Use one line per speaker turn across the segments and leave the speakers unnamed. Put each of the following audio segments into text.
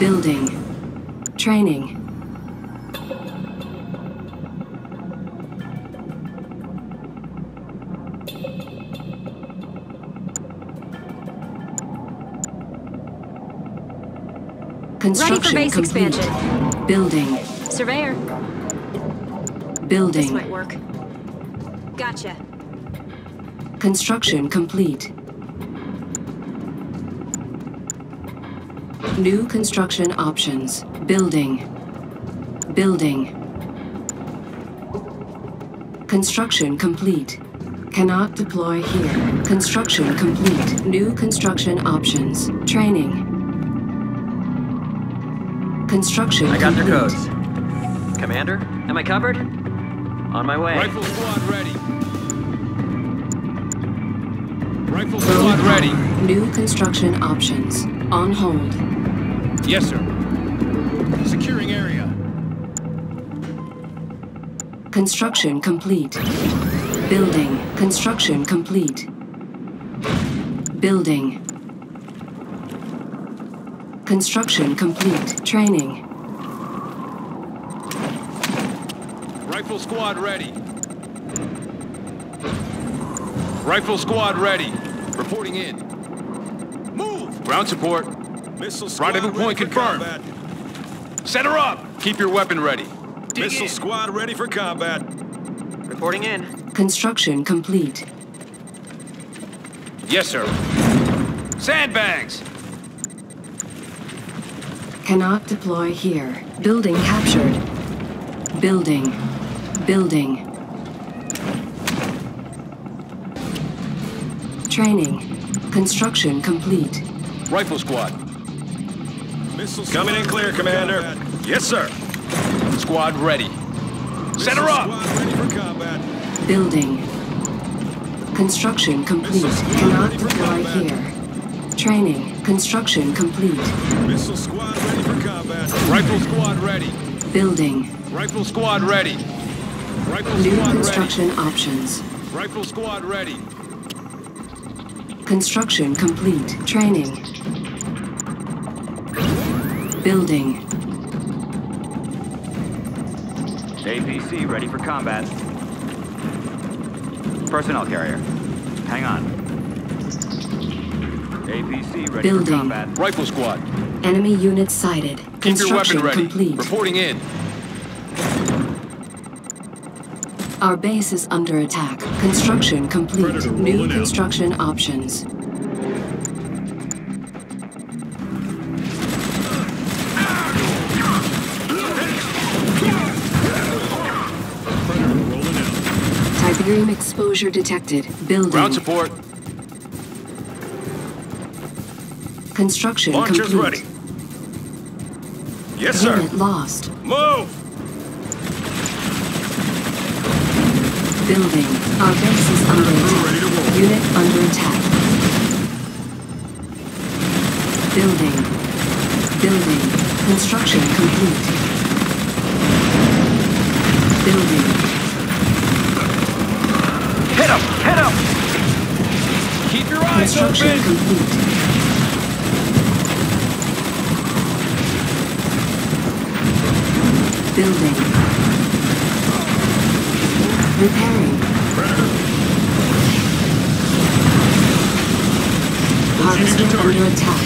Building. Training. Construction
base
complete.
expansion.
Building.
Surveyor,
Building.
this might work. Gotcha.
Construction complete. New construction options. Building. Building. Construction complete. Cannot deploy here. Construction complete. New construction options. Training. Construction
I got their
complete.
codes. Commander, am I covered? On my way.
Rifle squad ready. Rifle squad ready.
New construction options. On hold.
Yes, sir. Securing area.
Construction complete. Building. Construction complete. Building. Construction complete. Training.
Rifle squad ready. Rifle squad ready. Reporting in. Move! Ground support.
Missile squad
Rendezvous point confirmed.
combat.
Set her up! Keep your weapon ready. Dig
Missile
in.
squad ready for combat.
Reporting in.
Construction complete.
Yes, sir. Sandbags!
Cannot deploy here. Building captured. Building. Building. Training. Construction complete.
Rifle squad.
Missile Coming in clear, Commander. Yes, sir.
Squad ready. Set her up!
Ready for combat.
Building. Construction complete. Cannot deploy here. Training. Construction complete.
Missile squad ready for combat.
Rifle squad ready.
Building.
Rifle squad ready. Rifle
New
squad
construction options.
Rifle squad ready.
Construction complete. Training. Building.
APC ready for combat. Personnel carrier. Hang on. APC ready
Building.
for combat.
Rifle squad.
Enemy unit sighted.
Keep your
Construction
weapon ready.
complete.
Reporting in.
Our base is under attack. Construction complete.
Predator
New
rolling out.
construction options. Exposure detected. Building.
Ground support.
Construction
Launchers
complete.
ready. Yes, sir.
Unit lost.
Move.
Building. Our base is under attack.
ready to roll.
Unit under attack. Building. Building. Construction complete. Building.
Your eyes
Construction
open.
complete. Building. Repairing. Harvester under attack.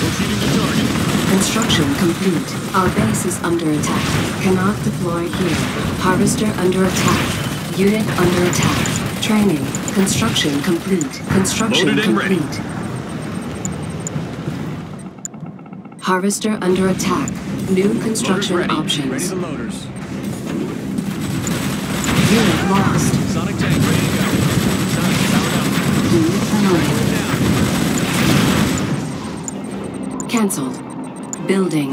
Proceeding to target.
Construction complete. Our base is under attack. Cannot deploy here. Harvester under attack. Unit under attack. Training. Construction complete. Construction
Loaded
complete. Harvester under attack. New construction
Ready.
options.
Ready the loaders.
Unit lost.
Sonic tank ready to go. Sonic powered
Unit promoted.
up.
Cancelled. Building.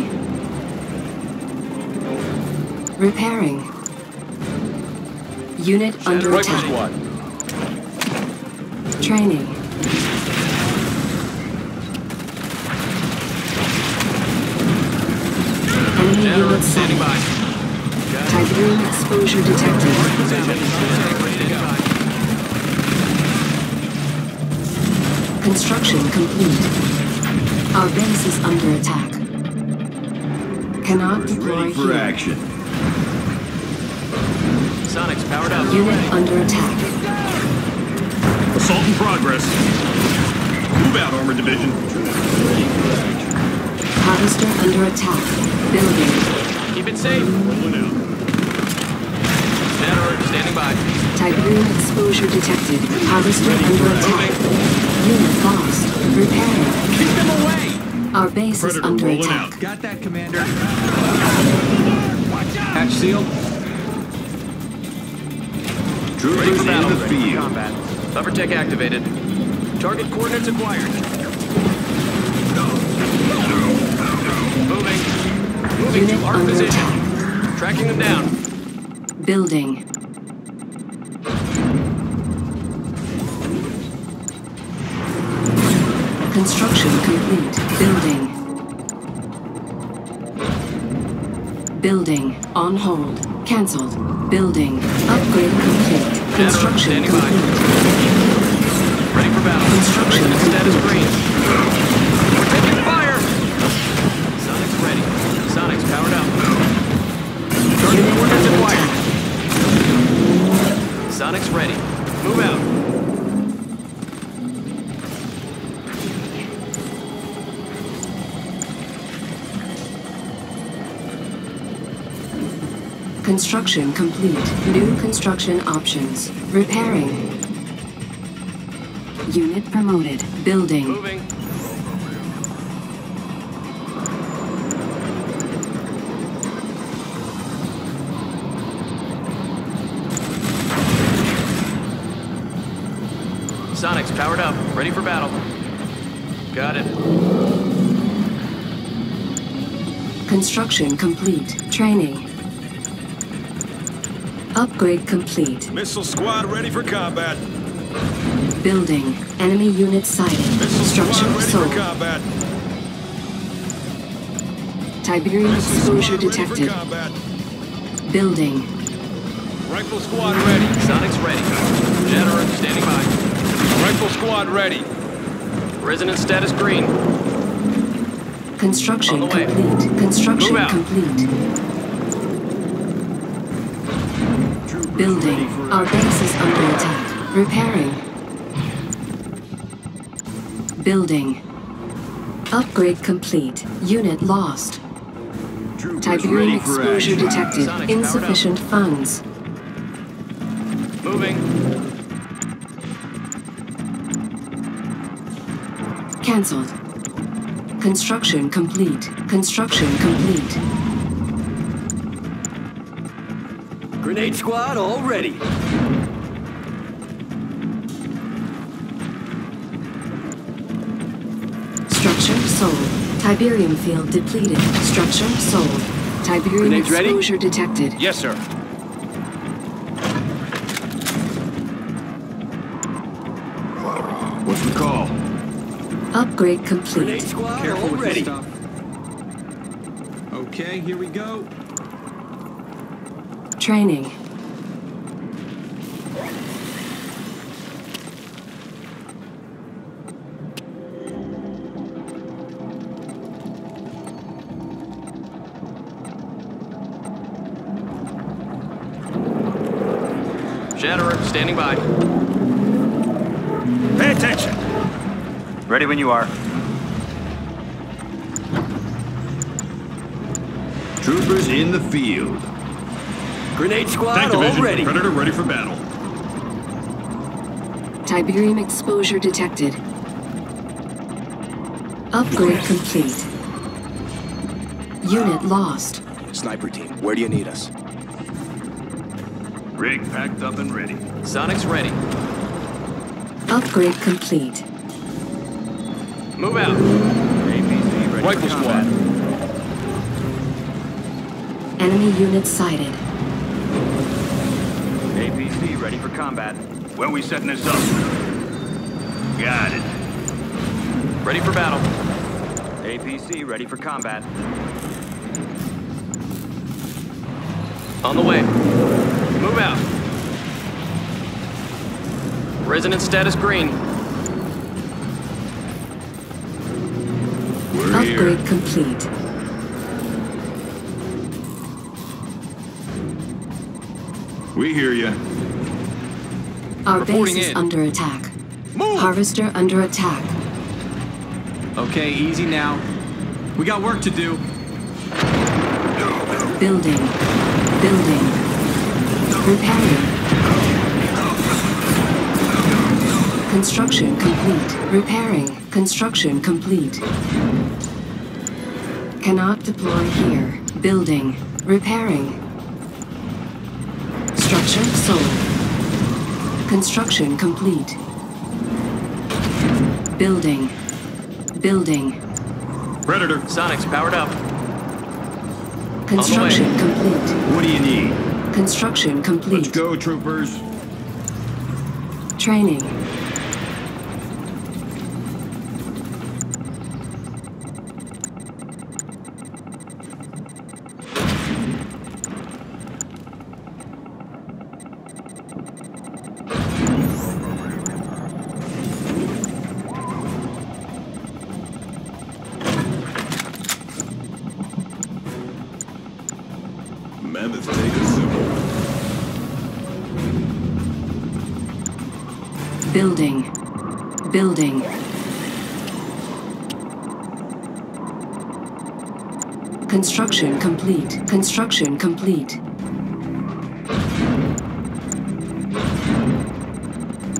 Repairing. Unit under
Rifle
attack.
squad.
Training. Enemy unit sighted. Tiberium exposure detected. Construction complete. Our base is under attack. Cannot deploy
Ready for
here.
action.
Sonic's powered up.
Unit under attack.
Assault in progress. Move out, Armored Division.
Harvester under attack. Building.
Keep it safe.
Rolling out.
Shatterer, standing by.
Tiberium exposure detected. Harvester under attack. Unit lost. Repairing.
Keep them away!
Our base is under attack.
out.
Got that, Commander. Hatch sealed.
Troopers in the
Ready for
field.
Combat.
tech activated. Target coordinates acquired. Moving. Moving
Unit
to our position.
attack.
Tracking them down.
Building. Construction complete. Building. Building. On hold. Cancelled. Building. Upgrade complete. Construction
standing
complete.
Ready for battle.
Construction
status green. We're taking fire! Sonic's ready. Sonic's powered up.
Unit
coordinates acquired. Sonic's ready. Move out.
Construction complete. New construction options. Repairing. Unit promoted. Building.
Moving. Sonic's powered up. Ready for battle. Got it.
Construction complete. Training. Upgrade complete.
Missile squad ready for combat.
Building. Enemy unit sighted.
Missile
Structure
squad ready
sold.
for combat.
Tiberium
Missile
exposure
squad ready for
detected.
combat.
Building.
Rifle squad ready.
Sonic's ready. Shatterer standing by.
Rifle squad ready.
Resonance status green.
Construction
On the way.
complete. Construction complete. Building. Our base is under attack. Repairing. Building. Upgrade complete. Unit lost.
Troopers
Tiberium exposure detected.
Sonic.
Insufficient funds.
Moving.
Cancelled. Construction complete. Construction complete.
Grenade squad all ready.
Structure sold. Tiberium field depleted. Structure sold. Tiberium
Grenades ready?
exposure detected.
Yes, sir.
What's the call?
Upgrade
Grenade
complete.
squad
Careful
all
with
ready.
stuff. Okay, here we go.
Training.
Shatterer standing by.
Pay attention.
Ready when you are.
Troopers in the field.
Grenade squad
Tank
all
division.
ready.
Predator ready for battle.
Tiberium exposure detected. Upgrade complete. Unit lost.
Sniper team, where do you need us?
Rig packed up and ready.
Sonic's ready.
Upgrade complete.
Move out.
APC ready
Rifle squad.
Enemy unit sighted.
Ready for combat.
When we setting this up? Got it.
Ready for battle.
APC ready for combat.
On the way. Move out. Resonance status green.
We're
Upgrade here. complete.
We hear you.
Our base is
in.
under attack.
Move!
Harvester under attack.
Okay, easy now. We got work to do.
Building. Building. Repairing. Construction complete. Repairing. Construction complete. Cannot deploy here. Building. Repairing. Structure sold. Construction complete. Building. Building.
Predator.
Sonic's powered up.
Construction complete.
What do you need?
Construction complete.
Let's go, troopers.
Training. Building. Building. Construction complete. Construction complete.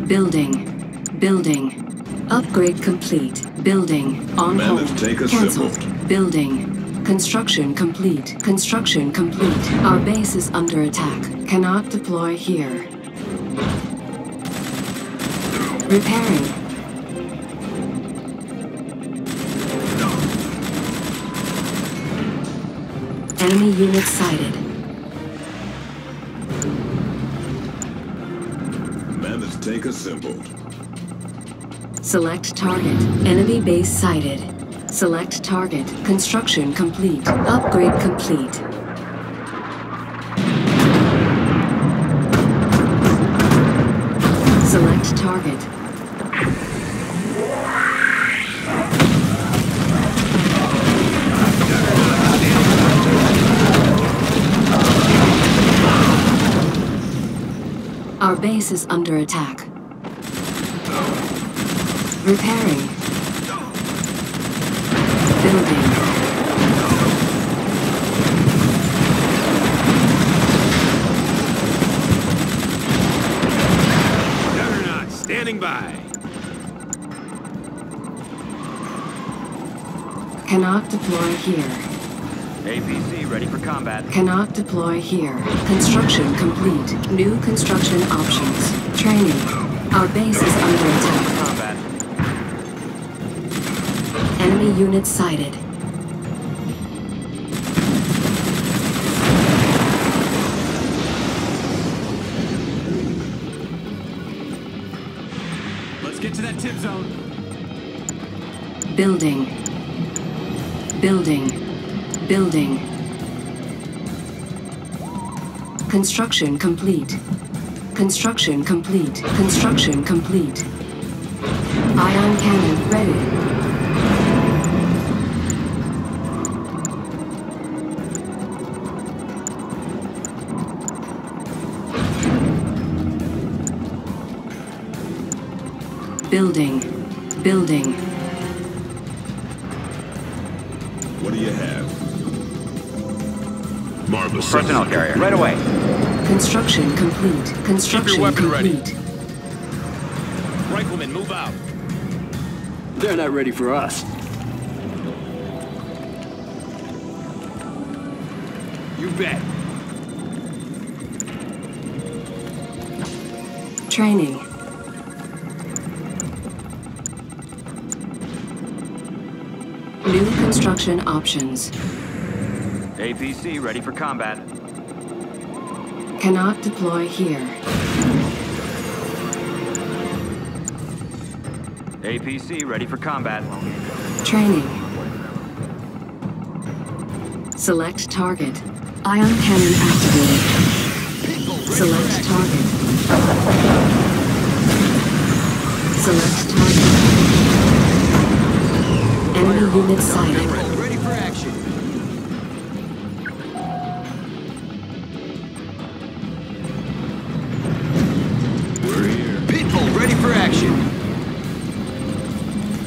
Building. Building. Upgrade complete. Building. On hold. Cancelled. Building. Construction complete. Construction complete. Our base is under attack. Cannot deploy here. Repairing. Enemy unit sighted.
Mammoth, tank assembled.
Select target. Enemy base sighted. Select target. Construction complete. Upgrade complete. Select target. Our base is under attack. Repairing. Building.
Juggernaut, standing by.
Cannot deploy here.
APC ready for combat.
Cannot deploy here. Construction complete. New construction options. Training. Our base is under attack.
Combat.
Enemy unit sighted.
Let's get to that tip zone.
Building. Building. Building. Construction complete. Construction complete. Construction complete. Ion cannon ready. Building. Building.
Do you have? Marvelous.
Personnel carrier. Right away.
Construction complete. Construction
weapon ready.
complete.
Riflemen, move out.
They're not ready for us.
You bet.
Training. Construction options.
APC ready for combat.
Cannot deploy here.
APC ready for combat.
Training. Select target. Ion cannon activated. Select target. Select target. Enemy
for
sighted.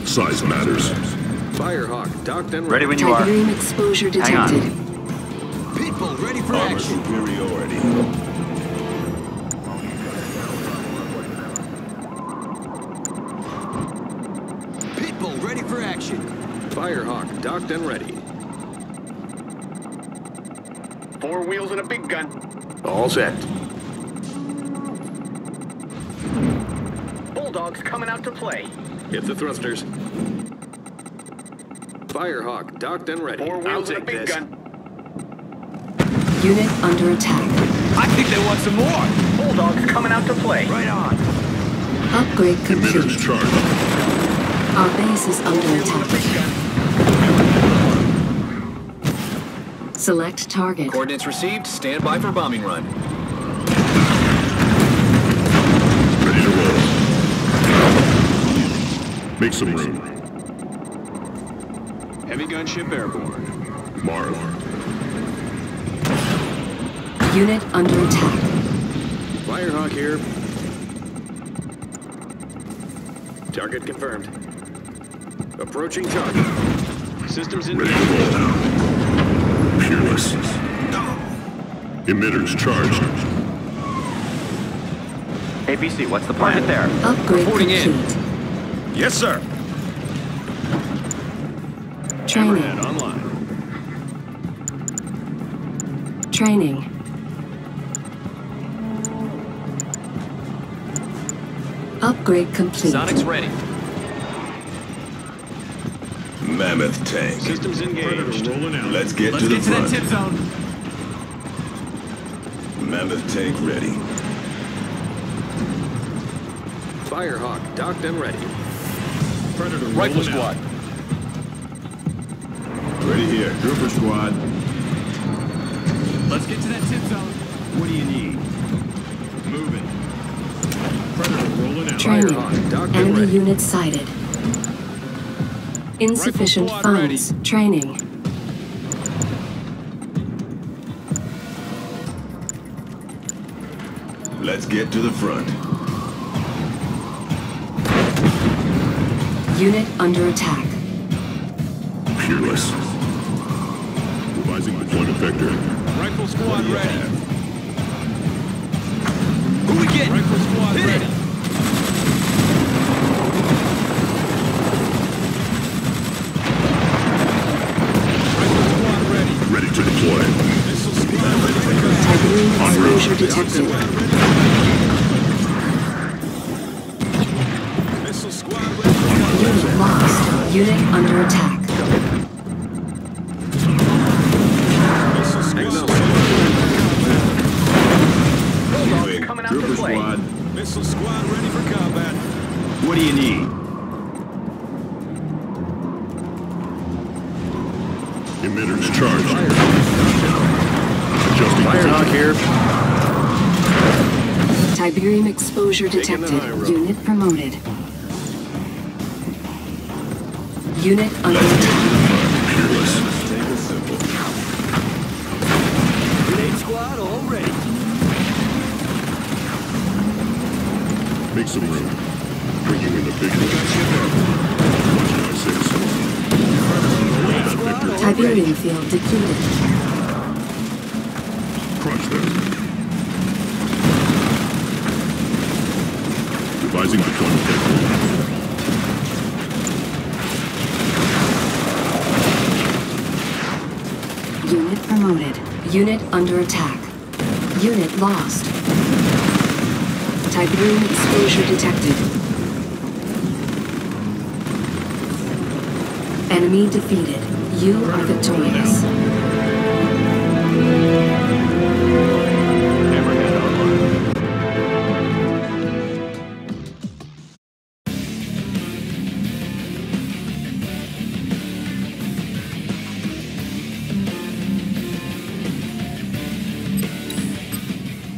Size matters.
Firehawk docked and
ready when you are.
exposure detected.
Hang on.
Ready for action.
Superiority.
Ready for action. Firehawk, docked and ready.
Four wheels and a big gun.
All set.
Bulldogs coming out to play.
Hit the thrusters. Firehawk, docked and ready.
Four
I'll
wheels and a
take
big
this.
gun.
Unit under attack.
I think they want some more.
Bulldogs coming out to play.
Right on.
Upgrade
Emitters
complete.
charged.
Our base is under
Wheels and a big
attack. Select target.
Coordinates received. Stand by for bombing run.
Ready to roll. Make some room.
Heavy gunship airborne.
Marv.
Unit under attack.
Firehawk here. Target confirmed. Approaching target. Systems in.
Ready to roll. Peerless. Emitters charged.
APC, what's the plan there?
Upgrade
Reporting in.
Yes, sir.
Training.
Hammerhead online.
Training. Upgrade complete.
Sonic's ready.
Mammoth tank.
Systems engaged.
Let's get
Let's
to the
get to that
front.
tip zone.
Mammoth tank ready.
Firehawk, docked and ready.
Predator
Rifle squad.
Ready here. Trooper squad.
Let's get to that tip zone.
What do you need? Moving. Predator rolling out.
Training.
Firehawk, docked and
Enemy
ready.
unit sighted. Insufficient
squad
funds. Training.
Let's get to the front.
Unit under attack.
Peerless. Revising deployment vector.
Rifle squad ready. Who we get? Rifle squad ready. Rifle squad ready.
Ready to deploy.
Missile squad ready for gun.
Tiberium
En
detected.
Missile squad ready for gun.
Unit lost. Unit under attack.
Here.
Tiberium exposure detected. Unit promoted. Unit under attack.
Peerless. Take it simple.
Grenade squad all ready.
Make some room. Bring you in the big one. Watch my six. That victor.
Tiberium field depleted.
Vector.
Unit promoted. Unit under attack. Unit lost. Tiberium exposure detected. Enemy defeated. You are victorious.